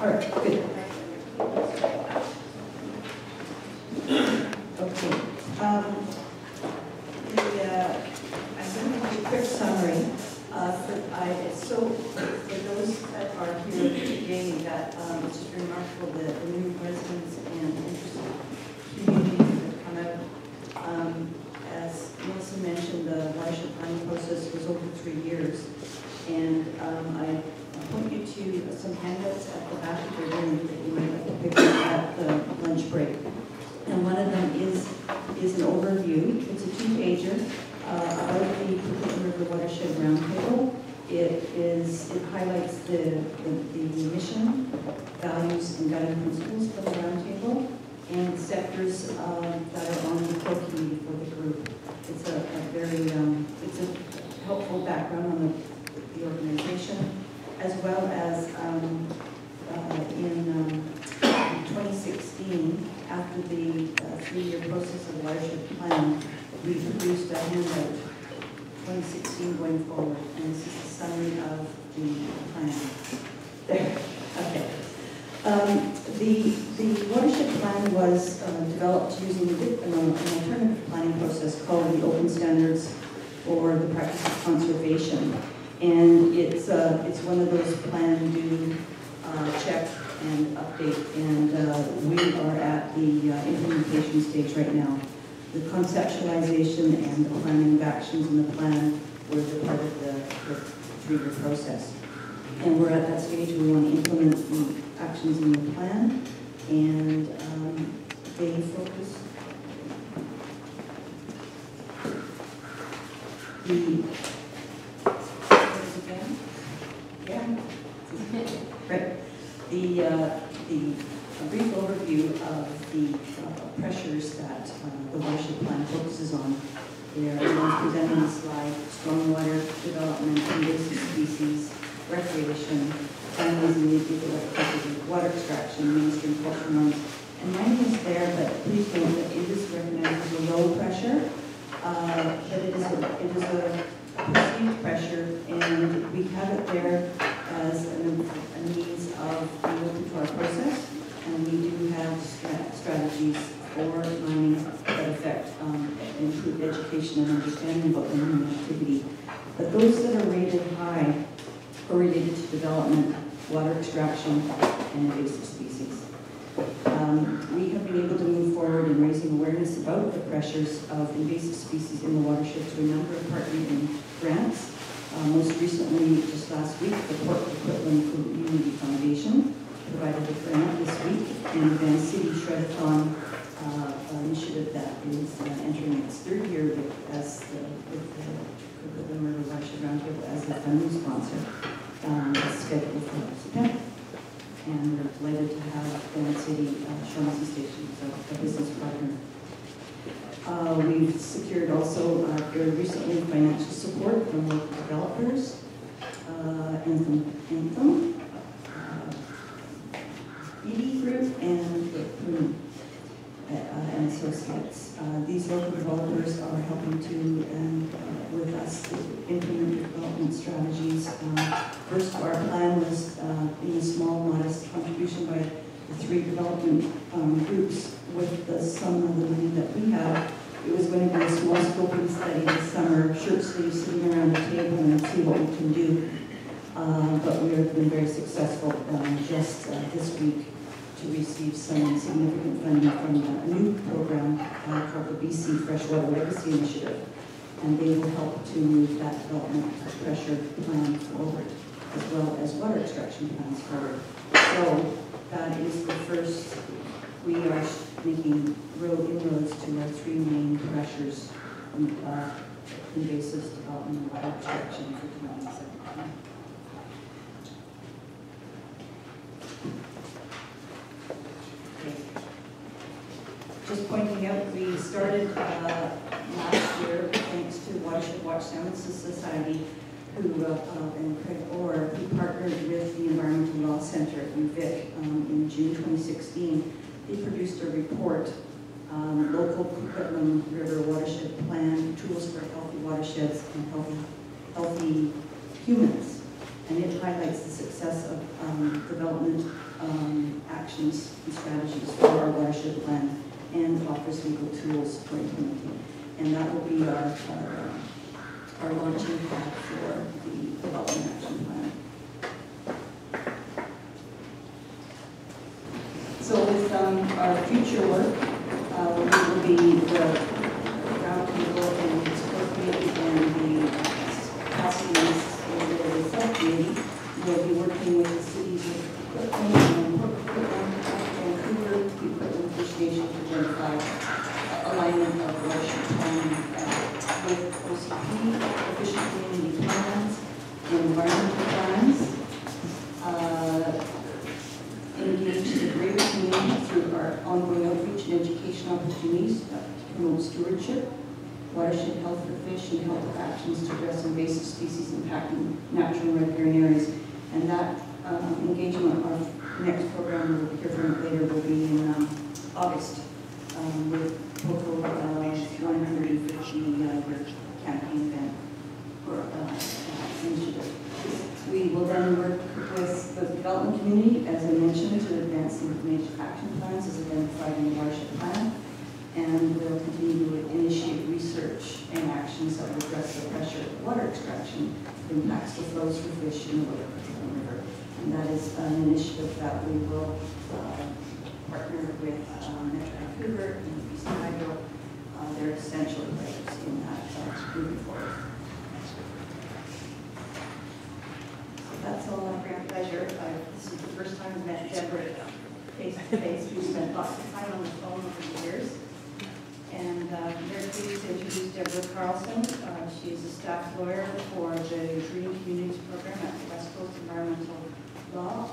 All right, good. Okay. Um, The, uh, I'm going to give a quick summary. Uh, for- I- So for those that are here today, that um, it's just remarkable that the new residents and interested communities have come out. Um, As Melissa mentioned, the watershed planning process was over three years. And um, I point you to some handouts at the back of the room that you might like to pick up at the lunch break. And one of them is, is an overview, it's a two-pager, uh, about the Coquitlam River Watershed Roundtable. It is, it highlights the, the the mission, values, and guiding principles for the roundtable, and sectors uh, that are on the core committee for the group. It's a, a very, um, it's a helpful background on the, the organization, as well as um, uh, in um, 2016, after the uh, three-year process of watershed plan, we produced a handout, 2016 going forward, and this is a summary of the plan. There, okay. Um, The, the watershed plan was uh, developed using an alternative planning process called the Open Standards for the Practice of Conservation. And it's, uh, it's one of those plan, do, uh, check, and update, and uh, we are at the uh, implementation stage right now. The conceptualization and the planning of actions in the plan were the part of the the three-year process. And we're at that stage, where we want to implement the actions in the plan, and um, they focus the, what again? Yeah. Right. The, uh, the a brief overview of the uh, pressures that uh, the watershed plan focuses on. They are the ones presented on the slide, stormwater development, invasive species, recreation, families need of electricity, water extraction, mainstream cultural norms. And mining is there, but please note that it is recognized as a low pressure, uh, but it is a, it is a perceived pressure, and we have it there as an- a means of being open to our process, and we do have stra- strategies for mining that affect, um, improve education and understanding about the mining activity. But those that are rated high are related to development, water extraction, and invasive species. Um, We have been able to move forward in raising awareness about the pressures of invasive species in the watershed through a number of partnering grants. Uh, Most recently, just last week, the Port Coquitlam Community Foundation provided a grant this week, and the Vancity Shredathon uh, initiative that is uh, entering its third year with, as the, with the Coquitlam River Watershed Roundtable as the funding sponsor, um, scheduled for September. And we're delighted to have Vancity uh, Shaughnessy Station a- a business partner. Uh, We've secured also uh, very recently financial support from local developers, uh, Anthem, Anthem, uh, ED Group, and uh, and Associates. Uh, These local developers are helping to, um, uh, with us, implement the development strategies. Uh, First, our plan was in a small, modest contribution by the three development um, groups with the sum of the money that we have. It was going to be a small scoping study this summer, shirt sleeves sitting around the table and see what we can do. Uh, But we have been very successful um, just uh, this week to receive some significant funding from a new program uh, called the BC Freshwater Legacy Initiative. And they will help to move that development pressure plan forward, as well as water extraction plans forward. So that is the first, we are making real inroads to our three main pressures, um, uh, invasive development and water extraction for 2017. Okay. Just pointing out, we started uh, last year, thanks to Watershed Watch Salmon Society, who, uh, uh, and Craig Orr, who partnered with the Environmental Law Center at UVic um, in June 2016. They produced a report, um, Lower Coquitlam River Watershed Plan, Tools for Healthy Watersheds and Healthy, Healthy Humans. and it highlights the success of um, development um, actions and strategies for our watershed plan and offers legal tools for implementing. And that will be our, our, our launching pad for the development action plan. Um, our future work, uh, will be the roundtable and the support committee and the capacity and sustainability subcommittee will be working with the cities of Brooklyn and Vancouver, the Brooklyn First Nation to identify alignment of planning uh, with OCP, efficient community plans, and environmental plans. Uh, engage the greater community through our ongoing outreach and education opportunities uh, to promote stewardship, watershed health for fish, and health actions to address invasive species impacting natural and riparian areas. And that um, engagement, our next program, we'll hear from it later, will be in um, August um, with POCO uh, 150 uh, campaign event or uh, initiative. We will then work with the development community, as I mentioned, to advance the information action plans as identified in the watershed plan. And we'll continue to initiate research and actions that will address the pressure of water extraction impacts the flows for fish in the River. And that is an initiative that we will uh, partner with um, Metro Vancouver and BC Hydro. Uh, They're essential players in that uh, moving forward. That's all on grand pleasure. Uh, This is the first time I've met Deborah face to face. We've spent lots of time on the phone over the years. And uh, very pleased to introduce Deborah Carlson. Uh, She is a staff lawyer for the Green Communities Program at the West Coast Environmental Law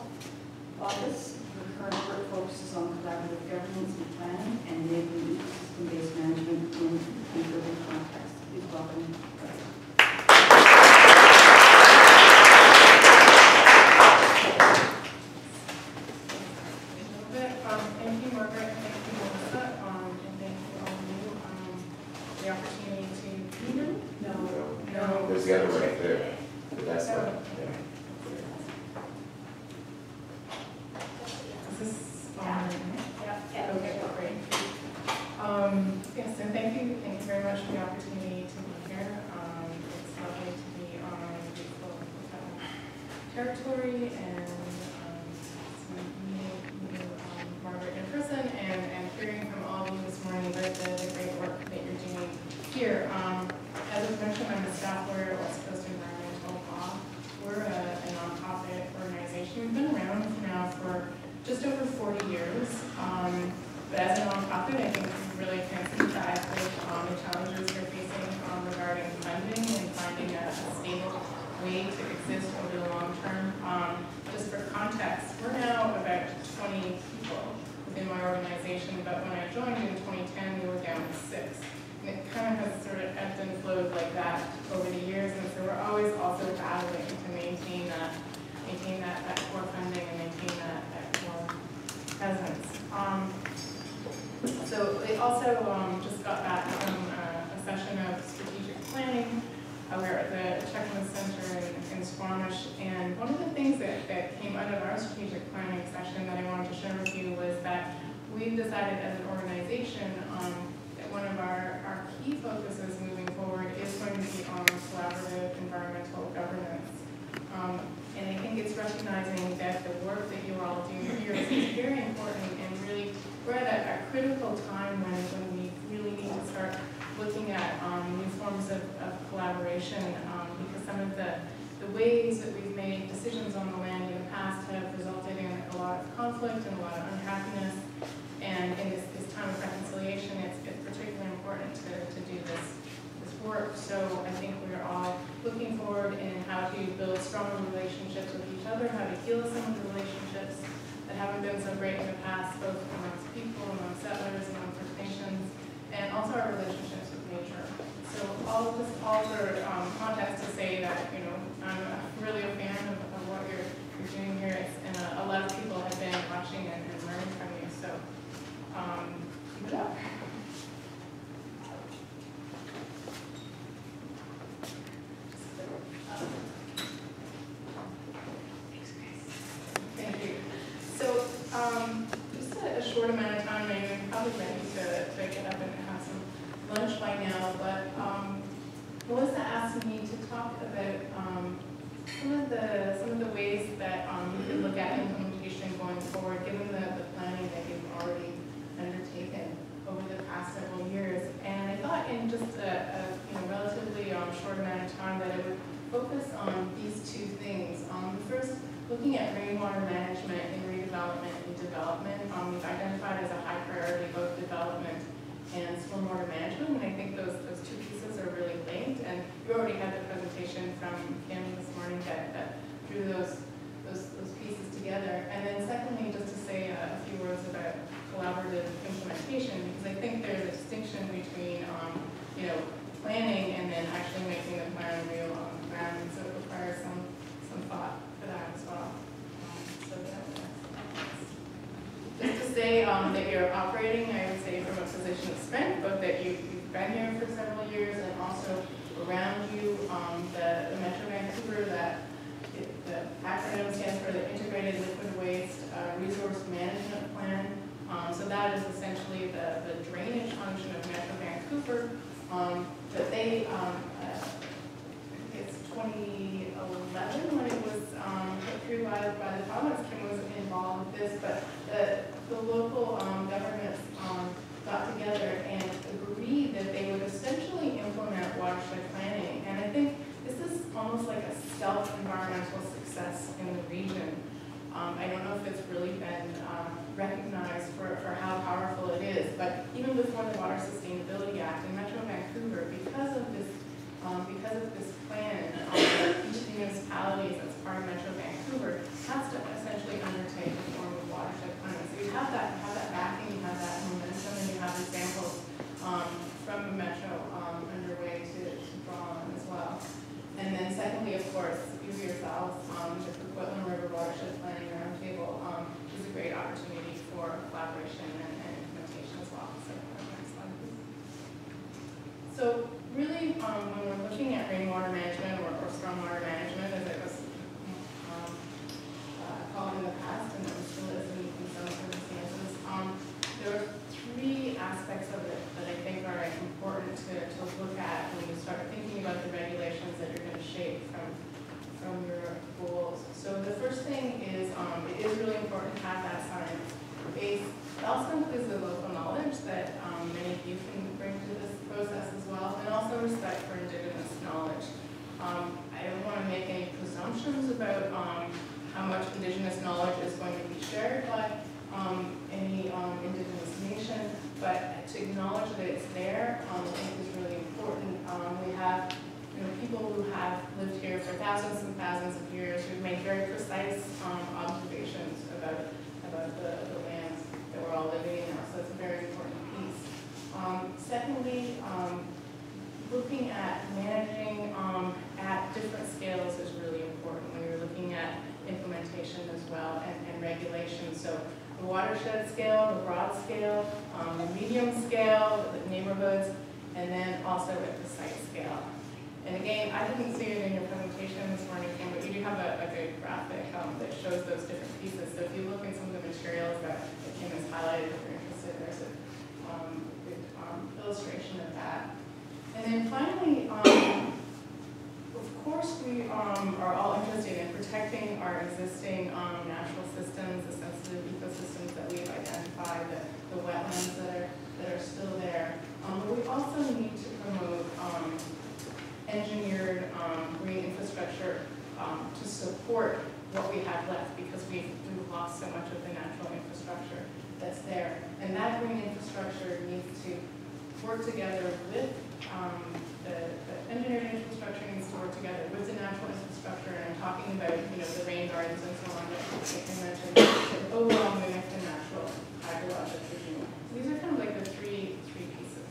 Office. Her current work focuses on collaborative governance and enabling ecosystem-based management in in urban context. Please welcome Deborah. a little bit. Um, thank you, Margaret, and thank you, Melissa, um, and thank you all of you, um, the opportunity to, can you hear me? No. No. There's the other one right there. But That's Oh. one, yeah. Is this on? Yeah. Okay, great. Um, yeah, so thank you, thank you very much for the opportunity to be here. Um, it's lovely to be on beautiful uh, territory and, um, so meeting, meeting, um, Margaret in person and, and hearing from all of you this morning about the, the great work that you're doing here. Um, as was mentioned, I'm a staff lawyer at West Coast Environmental Law. We're a, a nonprofit organization. We've been around now for just over 40 years. Um, but as a nonprofit, I think we've really kind of sympathized with um, the challenges we're facing um, regarding funding and finding a, a stable way to exist over the long term. Um, just for context, we're now about 20 people within my organization, but when I joined in 2010, we were down to six. And it kind of has sort of ebbed and flowed like that over the years, and so we're always also battling to maintain that, maintain that, that core funding and maintain that, that core presence. Um, so we also um, just got back from uh, a session of strategic planning. Uh, we were at the Checkman Center in, in Squamish, and one of the things that, that came out of our strategic planning session that I wanted to share with you was that we've decided as an organization um, that one of our, our key focuses moving forward is going to be on collaborative environmental governance. Um, and I think it's recognizing that the work that you all do here is very important and really, we're at a, a critical time when, when we really need to start looking at um, new forms of, of collaboration um, because some of the, the ways that we've made decisions on the land in the past have resulted in a lot of conflict and a lot of unhappiness. And in this, this time of reconciliation, it's, it's particularly important to, to do this, this work. So I think we're all looking forward in how to build stronger relationships with each other, how to heal some of the relationships that haven't been so great in the past, both amongst people, among settlers, among First Nations, and also our relationships nature. So all of this, all um, context to say that, you know, I'm really a fan of, of what you're, you're doing here, It's- and a, a lot of people have been watching and, and learning from you, so, um, keep it up. short amount of time, and you're probably ready to, to get up and have some lunch by now, but, um, Melissa asked me to talk about, um, some of the, some of the ways that, um, we could look at implementation going forward, given the, the planning that you've already undertaken over the past several years. And I thought in just a, a, you know, relatively, um, short amount of time that I would focus on these two things. Um, first, looking at rainwater management in redevelopment and um, identified as a high priority both development and stormwater management, and I think those, those two pieces are really linked, and you already had the presentation from Kim this morning that, that drew those, those, those pieces together. And then secondly, just to say a, a few words about collaborative implementation, because I think there's a distinction between, um, you know, planning and then actually making the plan real on the ground, and so it requires some, some thought for that as well. Um, that you're operating, I would say, from a position of strength, both that you- you've been here for several years and also around you, um, the the Metro Vancouver, that it- the acronym stands for the Integrated Liquid Waste uh, Resource Management Plan. Um, So that is essentially the the drainage function of Metro Vancouver, um, that they, um, uh, I think it's 2011 when it was um, put through by, by the province, Kim was involved with this, but the, the local um, governments um, got together and agreed that they would essentially implement watershed planning. And I think this is almost like a stealth environmental success in the region. Um, I don't know if it's really been um, recognized for, for how powerful it is, but even before the Water Sustainability Act in Metro Vancouver, because of this, um, because of this plan, um, each of the municipalities that's part of Metro Vancouver has to essentially undertake a form of watershed planning. So you have that, you have that backing, you have that momentum, and you have examples um, from Metro um, underway to, to draw on as well. And then secondly, of course, you yourselves, um, the Coquitlam River Watershed Planning Roundtable, um, is a great opportunity for collaboration and, and implementation as well. So, next slide, please. So really, um, when we're looking at rainwater management or, or stormwater management, as it was, um, uh, called in the past, and it still is in, in some circumstances, um, there are three aspects of it that I think are important to, to look at when you start thinking about the regulations that you're gonna shape from, from your goals. So the first thing is, um, it is really important to have that science base. It also includes the local knowledge that, um, many of you can bring to this process as well, and also respect for indigenous knowledge. Um, I don't wanna make any presumptions about, um, how much indigenous knowledge is going to be shared by, um, any, um, indigenous nation, but to acknowledge that it's there, um, I think is really important. Um, we have, you know, people who have lived here for thousands and thousands of years, who've made very precise, um, observations about, about the, the lands that we're all living in now, so it's a very important piece. Um, secondly, um, looking at managing, um, at different scales is really important. We were looking at implementation as well and, and regulation, so the watershed scale, the broad scale, um, the medium scale, the neighborhoods, and then also at the site scale. And again, I didn't see it in your presentation this morning, but you do have a, a good graphic um, that shows those different pieces. So if you look at some of the materials that that Kim has highlighted, if you're interested, there's a um, good um, illustration of that. And then finally, um, of course, we um, are all interested in protecting our existing natural systems, sensitive ecosystems that we've identified, the, the wetlands that are, that are still there. Um, but we also need to promote um, engineered um, green infrastructure um, to support what we have left because we've, we've lost so much of the natural infrastructure that's there. And that green infrastructure needs to work together with um, the, the engineering infrastructure needs to work together with the natural infrastructure, and I'm talking about, you know, the rain gardens and so on that I mentioned, overall mimic the natural hydrologic regime. So these are kind of like the three, three pieces.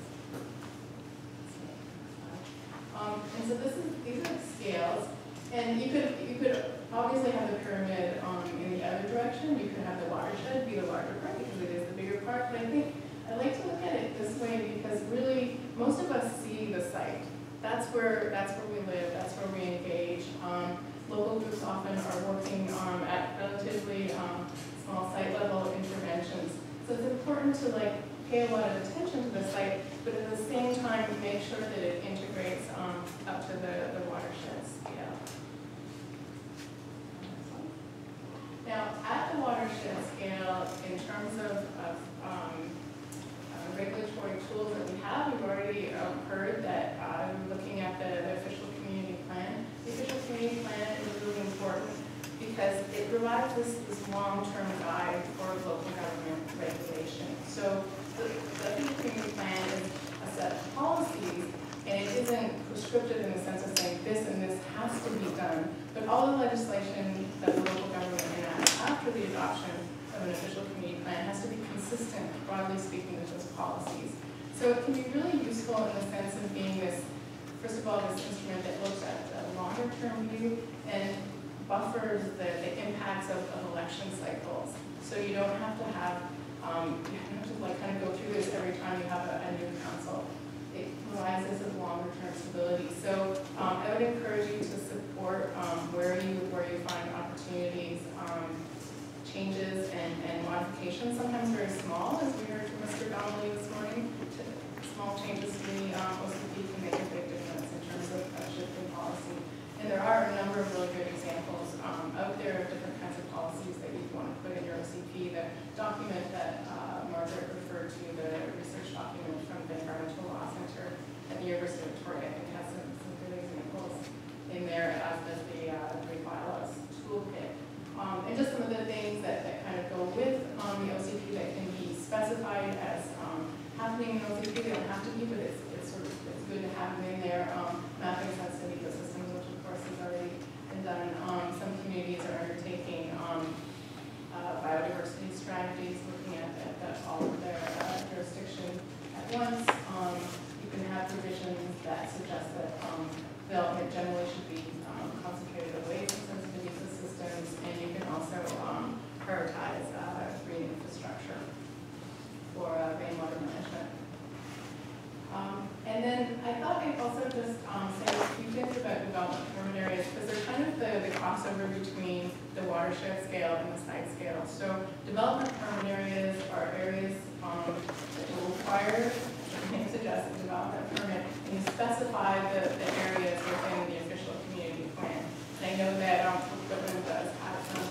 Um, and so this is, these are the scales, and you could, you could obviously have the pyramid, um, in the other direction, you could have the watershed be the larger part, because it is the bigger part, but I think I like to look at it this way because really, most of us see the site. That's where, that's where we live, that's where we engage. Um, local groups often are working, um, at relatively, um, small site level interventions. So it's important to like pay a lot of attention to the site, but at the same time, make sure that it integrates um, up to the, the watershed scale. Now, at the watershed scale, in terms of, of um, regulatory tools that we have, we've already um, heard that uh, looking at the, the official community plan, the official community plan is really important because it provides this, this long-term guide for local government regulation. So the, the official community plan is a set of policies, and it isn't prescriptive in the sense of saying this and this has to be done, but all the legislation that the local government enacts after the adoption of an official community plan has to be consistent, broadly speaking, with those policies. So it can be really useful in the sense of being this, first of all, this instrument that looks at the longer term view and buffers the, the impacts of, of election cycles. So you don't have to have, um, you don't have to like kind of go through this every time you have a, a new council. It provides us with longer term stability. So um, I would encourage you to support um, where you where you find opportunities, um, changes and, and modifications, sometimes very small, as we heard from Mr. Donnelly this morning. Small changes to the um, OCP can make a big difference in terms of, of shifting policy. And there are a number of really good examples um, out there of different kinds of policies that you'd want to put in your OCP. The document that uh, Margaret referred to, the research document from the Environmental Law Center at the University of Victoria, I think has some, some good examples in there, as does the uh, Green Bylaws Toolkit. Um, and just some of the things that, that kind of go with um, the OCP that can be specified as um, happening in OCP. They don't have to be, but it's, it's sort of it's good to have them in there. Um, mapping sensitive ecosystems, which of course has already been done. Um, some communities are undertaking um, uh, biodiversity strategies, looking at, at the, all of their uh, jurisdiction at once. Um, you can have provisions that suggest that um, development generally should be um, concentrated away from sensitive ecosystems, and you can also um, prioritize uh, green infrastructure for uh, rainwater management. Um, and then I thought I'd also just um, say a few things about development permit areas, because they're kind of the, the crossover between the watershed scale and the site scale. So development permit areas are areas um, that will require, the name suggests, a development permit, and you specify the, the areas within the official community plan. And I know that um, Coquitlam does have some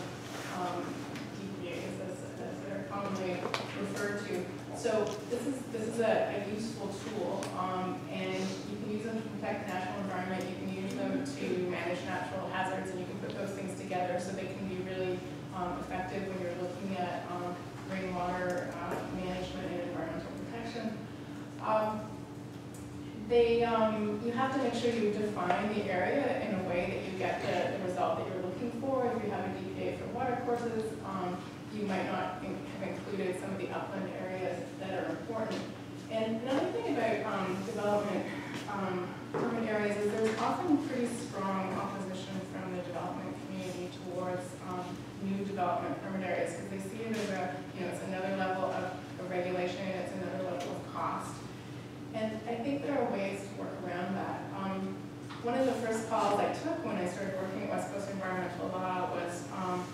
um, DPAs, as, as they're commonly referred to. So this is this is a, a useful tool, um, and you can use them to protect the natural environment. You can use them to manage natural hazards, and you can put those things together so they can be um, effective when you're looking at um, rainwater uh, management and environmental protection. Um, they, um, you have to make sure you define the area in a way that you get the, the result that you're looking for. If you have a DPA for water courses, um, you might not have included some of the upland areas that are important. And another thing about um, development permit areas is there's often pretty strong opposition from the development community towards um, new development permit areas because they see it as a, you know, it's another level of, of regulation, it's another level of cost. And I think there are ways to work around that. Um, one of the first calls I took when I started working at West Coast Environmental Law was um,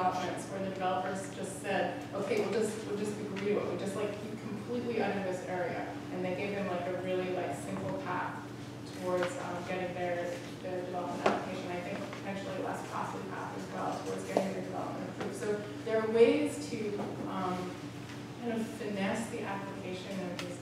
developments where the developers just said, okay, we'll just we'll just agree to it. We just like keep completely under this area, and they gave them like a really like simple path towards um, getting their their development application. I think potentially less costly path as well towards getting their development approved. So there are ways to um, kind of finesse the application of these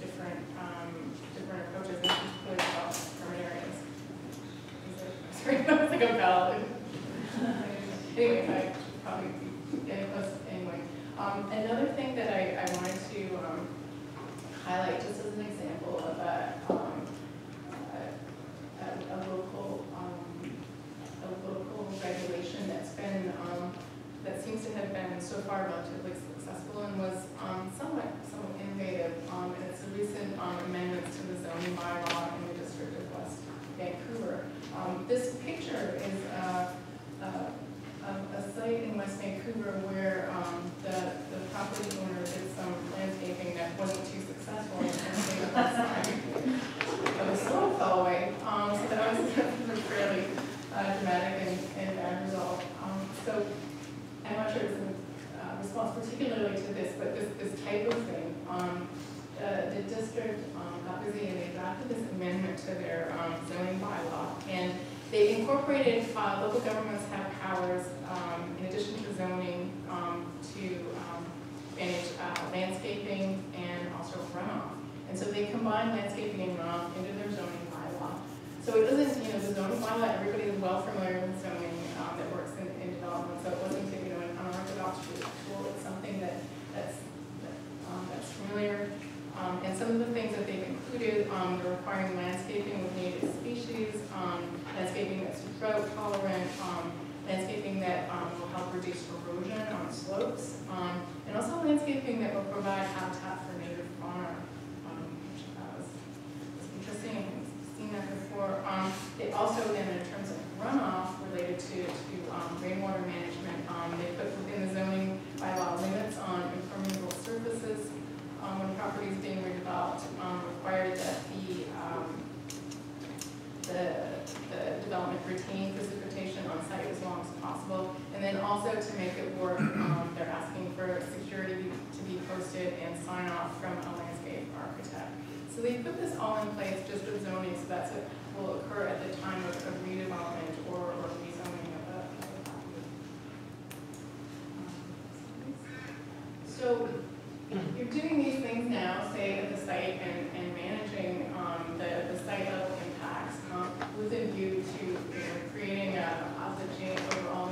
district, um, Dr. Zia, they drafted this amendment to their um, zoning bylaw, and they incorporated uh, local governments have powers um, in addition to zoning um, to um, manage uh, landscaping and also runoff. And so they combined landscaping and runoff into their zoning bylaw. So it wasn't, you know, the zoning bylaw, everybody is well familiar with zoning um, that works in, in, development, so it wasn't, you know, an unorthodox tool. It's something that, that's, that, that's familiar um, and some of the things that they've included, um, they're requiring landscaping with native species, um, landscaping that's drought tolerant, um, landscaping that um, will help reduce erosion on slopes, um, and also landscaping that will provide habitat for native fauna, which uh, interesting. I've seen that before. they also, then, in terms of runoff related to, to rainwater management, they put within and sign off from a landscape architect. So they put this all in place just with zoning, so that's what will occur at the time of, of redevelopment or, or rezoning of a, property. So you're doing these things now, say at the site, and, and managing um, the, the site level impacts um, with a view to you know, creating a, a positive overall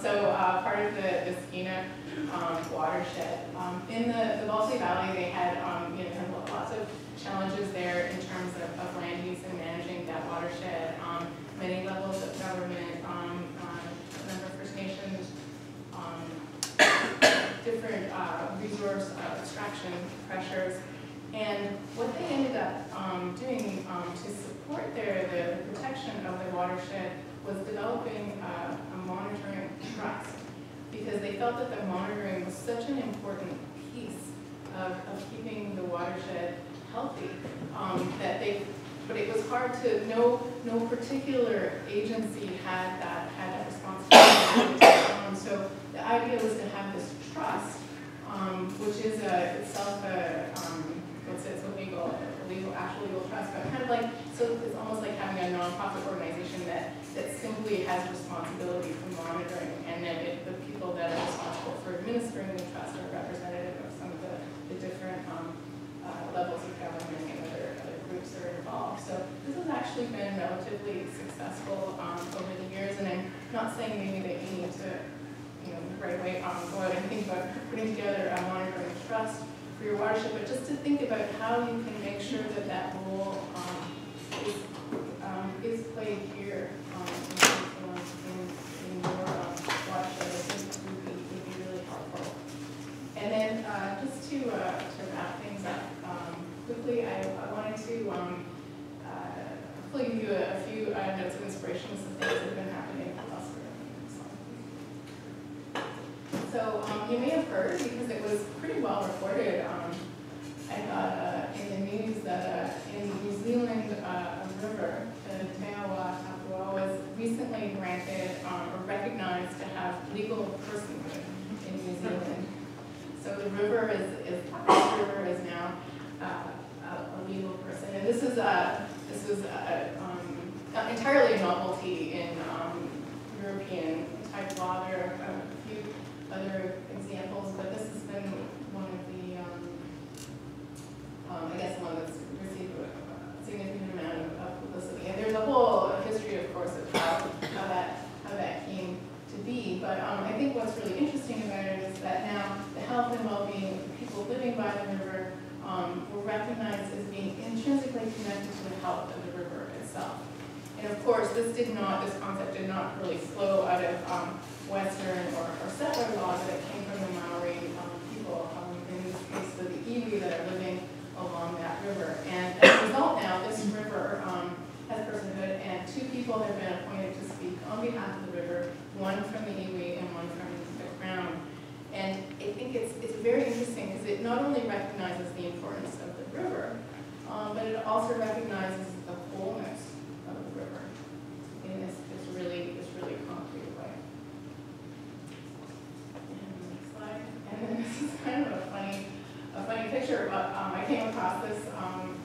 so uh, part of the, the Skeena um, watershed. Um, in the, the Babine Valley, they had um, you know, lots of challenges there in terms of, of land use and managing that watershed. many levels of government, um, uh, number of First Nations, different uh, resource uh, extraction pressures. And what they ended up um, doing um, to support their, the, protection of the watershed was developing uh, a monitoring trust because they felt that the monitoring was such an important piece of, of keeping the watershed healthy, um, that they, but it was hard to, no, no particular agency had that, had that responsibility. Um, so the idea was to have this trust, um, which is a, itself a, um, what's it, it's a legal, a legal, actual legal trust, but kind of like, so it's almost like having a nonprofit organization that, that simply has responsibility for monitoring, and then it, the people that are responsible for administering the trust are representative of some of the, the different, um, uh, levels of government and other, other groups that are involved. So this has actually been relatively successful, um, over the years, and I'm not saying maybe that you need to, you know, right away, um, go out and think about putting together a monitoring trust for your watershed, but just to think about how you can make sure that that role, um, is, um, is played here, um, in, in, in your, um, watershed, I think would be, would be really helpful. And then, uh, just to, uh, to wrap things up, um, quickly, I, I wanted to, um, uh, hopefully give you a, a few, uh, notes of inspiration some things that have been happening elsewhere. So, um, you may have heard, because it was pretty well reported, um, I thought, uh, in the news that, uh, in New Zealand, uh, a river, the Te Awa Tupua, was recently granted, um, or recognized to have legal personhood in New Zealand. So the river is, is, this river is now, uh, a, a legal person, and this is, uh, this is, uh, um, entirely a novelty in, um, European type law, there are a few other examples, but this has been one of the, um, um, I guess one that's received a significant amount of- of publicity. And there's a whole history, of course, of how, how that, how that came to be. But, um, I think what's really interesting about it is that now the health and well-being of people living by the river, um, were recognized as being intrinsically connected to the health of the river itself. And of course, this did not, this concept did not really flow out of um, Western or, or settler laws that came from the Maori um, people, um, in this case, the iwi that are living along that river. And as a result now, this river um, has personhood, and two people have been appointed to speak on behalf of the river, one from the iwi and one from the crown. And I think it's, it's very interesting because it not only recognizes the importance of the river, um, but it also recognizes the wholeness of the river in this, this really, this really concrete way. And next slide. And then this is kind of a funny, a funny picture, but um, I came across this um,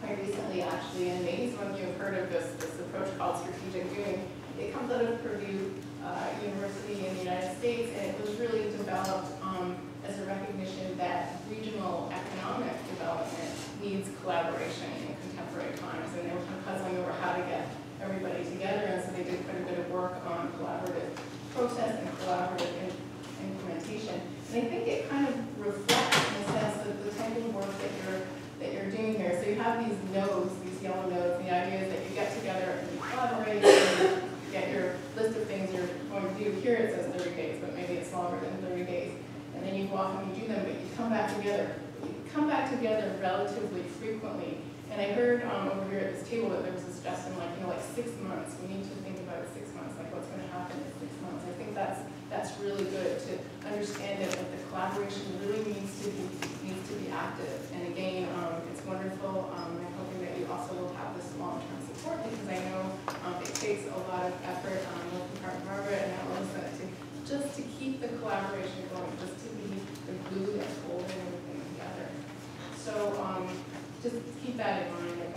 quite recently actually, and maybe some of you have heard of this, this approach called strategic doing. It comes out of Purdue uh, University in the United States, and it was really developed um, as a recognition that regional economic development needs collaboration in contemporary times, and they were kind of puzzling over how to get everybody together, and so they did quite a bit of work on collaborative process and collaborative in- implementation. And I think it kind of reflects, in a sense, the, type of work that you're, that you're doing here. So you have these nodes, these yellow nodes, the idea is that you get together and you collaborate, and you get your list of things you're going to do. Here it says 30 days, but maybe it's longer than 30 days. And then you go off and you do them, but you come back together. You come back together relatively frequently. And I heard um, over here at this table that there was a suggestion like, you know, like six months. We need to think about six months, like what's going to happen in six months. I think that's that's really good to understand that, that the collaboration really needs to be needs to be active. And again, um, it's wonderful. Um, I'm hoping that you also will have this long-term support because I know um, it takes a lot of effort on um, working part Margaret and Melissa to just to keep the collaboration going, just to be the glue that's holding everything together. So um, just keep that in mind,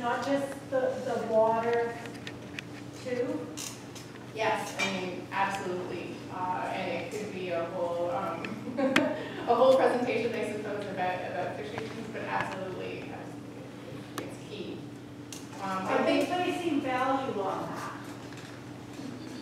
Not just the, the water too? Yes, I mean, absolutely, uh, and it could be a whole, um, a whole presentation, I suppose, about, about fish species, but absolutely, uh, it's key. Um, I Are they think, placing value on that?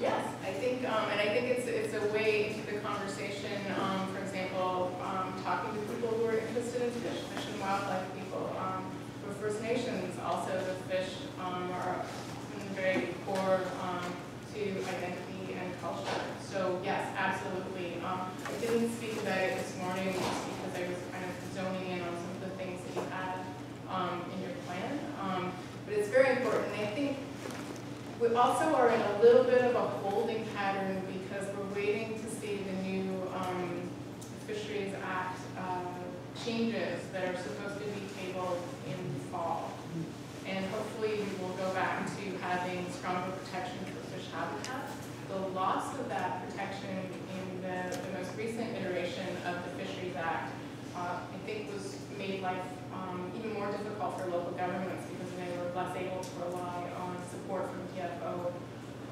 yes, I think, um, and I think it's, it's a way into the conversation, um, for example, um, talking to people who are interested in fish, fish and wildlife people, um, for First Nations, also the fish, um, are very core, um, to identity and culture. So yes, absolutely. Um, I didn't speak about it this morning just because I was kind of zoning in on some of the things that you had um, in your plan. Um, but it's very important. And I think we also are in a little bit of a holding pattern because we're waiting to see the new um, Fisheries Act uh, changes that are supposed to be tabled in the fall. And hopefully we will go back to having stronger protection for fish habitat. The loss of that protection in the, the most recent iteration of the Fisheries Act, uh, I think was made life um, even more difficult for local governments because they were less able to rely on support from DFO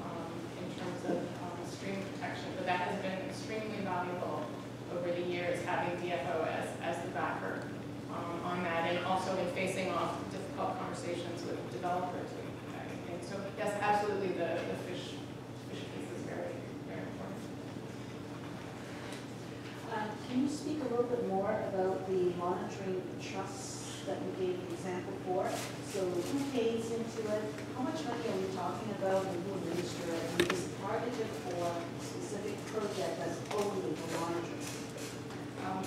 um, in terms of um, stream protection. But that has been extremely valuable over the years, having DFO as, as the backer um, on that, and also in facing off difficult conversations with developers. Think. So yes, absolutely, the, the fish, fish piece is very, very important. Uh, Can you speak a little bit more about the monitoring trusts that you gave an example for? So who pays into it? How much money are we talking about and who administer it? And is it targeted for a specific project that's only for monitoring? Um,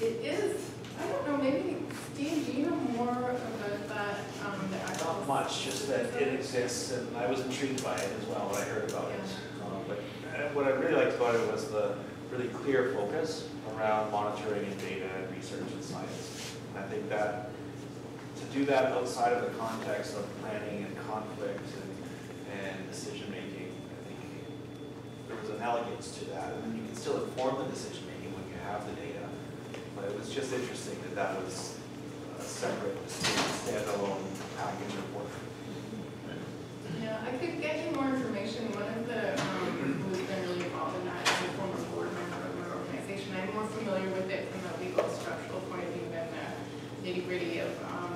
It is, I don't know, maybe, Do you know more about that, um? Not much, just that it exists, and I was intrigued by it as well when I heard about it. Uh, But uh, what I really liked about it was the really clear focus around monitoring and data and research and science. And I think that, to do that outside of the context of planning and conflict and, and decision-making, I think there was an elegance to that. And then you can still inform the decision-making when you have the data. But it was just interesting that that was separate, distinct, standalone package of work. Yeah, I could get you more information. One of the, um, who's been really involved in that is a former board member of our organization. I'm more familiar with it from a legal structural point of view than the nitty gritty of, um,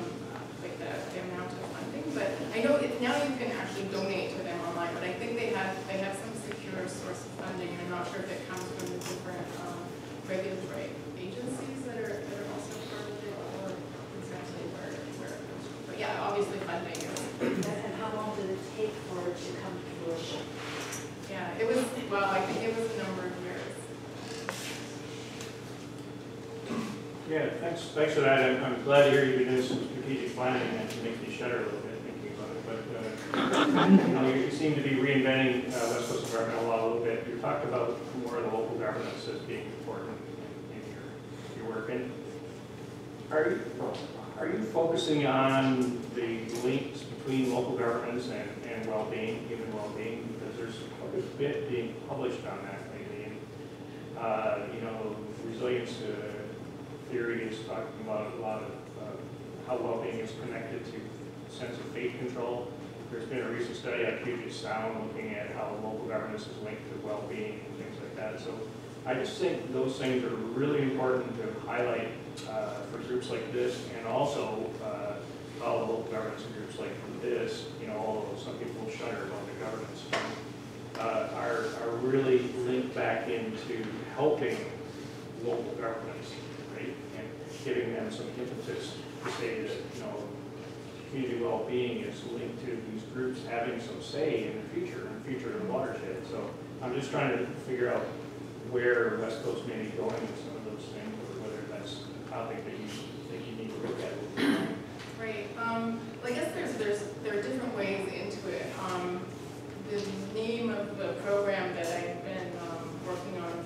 like the, the amount of funding. But I know it, now you can actually donate to them online, but I think they have, they have some secure source of funding. I'm not sure if it comes from the different, um, regulatory agencies that are, that are also part of it or exactly where, where it comes from. But yeah, obviously funding is And and how long did it take for it to come to fruition? Yeah, it was, well, I think it was a number of years. Yeah, thanks, thanks for that. I'm, I'm glad to hear you've been doing some strategic planning it makes me shudder a little bit thinking about it. But, uh, you know, you seem to be reinventing uh, West Coast environmental law a little bit. You talked about more of the local governance as being important in your, your work. And are you, are you focusing on the links between local governance and, and well-being, human well-being? Because there's quite a bit being published on that lately. And, uh, you know, resilience uh, theory is talking about a lot of uh, how well-being is connected to sense of fate control. There's been a recent study on Puget Sound looking at how local governance is linked to well-being and things like that. So I just think those things are really important to highlight uh, for groups like this and also uh, the local governments and groups like this, you know, although some people shudder about the governance, uh, are, are really linked back into helping local governments, giving them some impetus to say that, you know, community well-being is linked to these groups having some say in the future, the future of the watershed. So I'm just trying to figure out where West Coast may be going with some of those things, or whether that's a topic that you think you need to look at. Right, um, well, I guess there's, there's, there are different ways into it. Um, the name of the program that I've been, um, working on